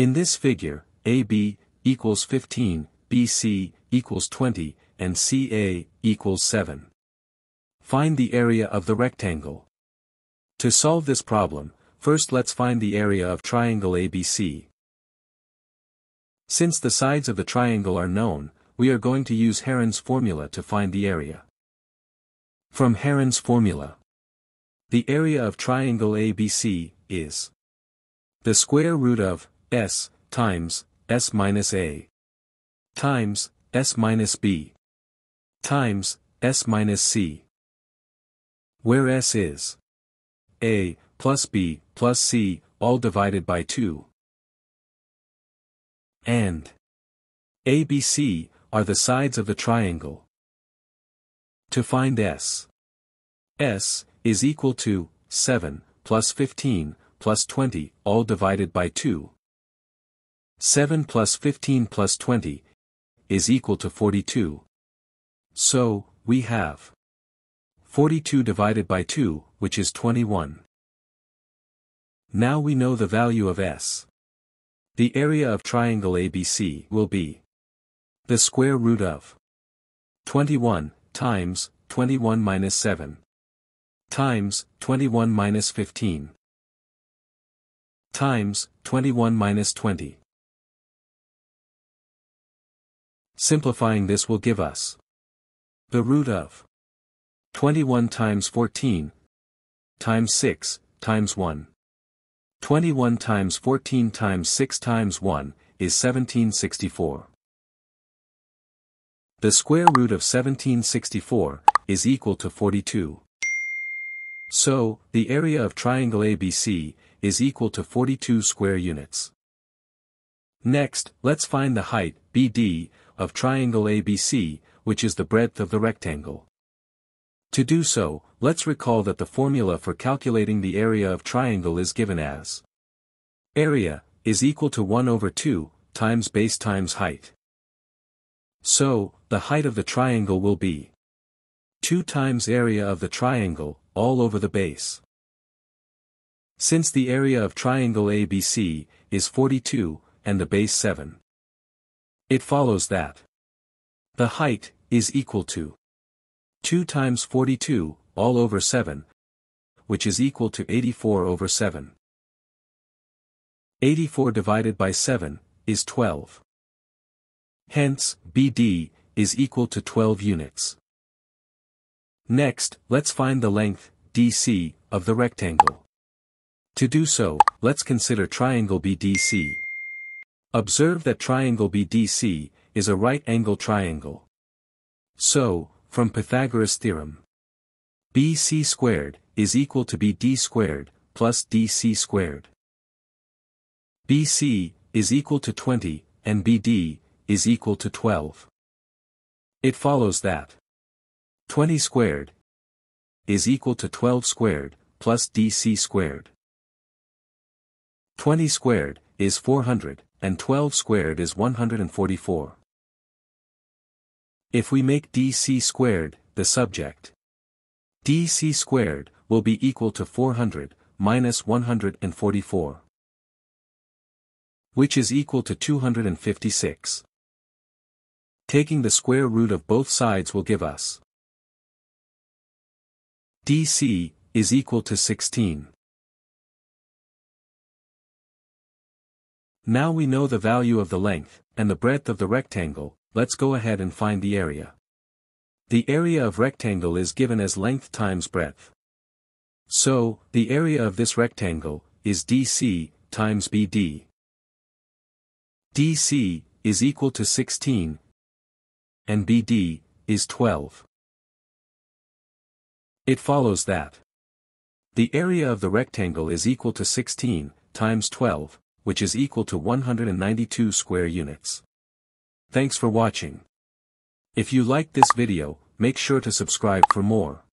In this figure, AB equals 15, BC equals 20, and CA equals 7. Find the area of the rectangle. To solve this problem, first let's find the area of triangle ABC. Since the sides of the triangle are known, we are going to use Heron's formula to find the area. From Heron's formula, the area of triangle ABC is the square root of s times s minus a times s minus b times s minus c where s is a plus b plus c all divided by 2 and ABC are the sides of the triangle. To find S. S is equal to 7 plus 15 plus 20 all divided by 2. 7 plus 15 plus 20 is equal to 42. So, we have 42 divided by 2, which is 21. Now we know the value of S. The area of triangle ABC will be the square root of 21 times 21 minus 7 times 21 minus 15 times 21 minus 20. Simplifying this will give us the root of 21 times 14 times 6 times 1. 21 times 14 times 6 times 1 is 1764. The square root of 1764 is equal to 42. So, the area of triangle ABC is equal to 42 square units. Next, let's find the height, BD, of triangle ABC, which is the breadth of the rectangle. To do so, let's recall that the formula for calculating the area of triangle is given as area is equal to 1 over 2 times base times height. So, the height of the triangle will be 2 times area of the triangle, all over the base. Since the area of triangle ABC is 42, and the base 7. It follows that the height is equal to 2 times 42, all over 7, which is equal to 84 over 7. 84 divided by 7, is 12. Hence, BD, is equal to 12 units. Next, let's find the length, DC, of the rectangle. To do so, let's consider triangle BDC. Observe that triangle BDC is a right-angle triangle. So, from Pythagoras' theorem, BC squared is equal to BD squared plus DC squared. BC is equal to 20 and BD is equal to 12. It follows that 20 squared is equal to 12 squared plus DC squared. 20 squared is 400 and 12 squared is 144. If we make dc squared, the subject, dc squared, will be equal to 400, minus 144. Which is equal to 256. Taking the square root of both sides will give us dc, is equal to 16. Now we know the value of the length, and the breadth of the rectangle, let's go ahead and find the area. The area of rectangle is given as length times breadth. So, the area of this rectangle, is DC, times BD. DC, is equal to 16, and BD, is 12. It follows that the area of the rectangle is equal to 16, times 12, which is equal to 192 square units. Thanks for watching. If you liked this video, make sure to subscribe for more.